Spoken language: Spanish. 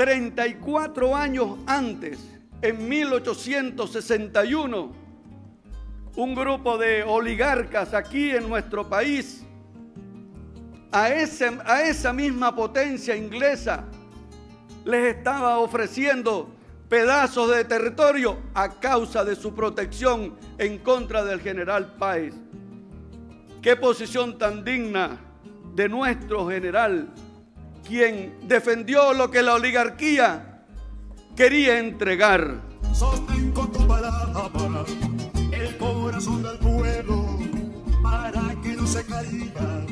34 años antes, en 1861, un grupo de oligarcas aquí en nuestro país, a, esa misma potencia inglesa, les estaba ofreciendo pedazos de territorio a causa de su protección en contra del general Páez. Qué posición tan digna de nuestro general, quien defendió lo que la oligarquía quería entregar. Sostengo tu palabra, el corazón del pueblo, para que no se caiga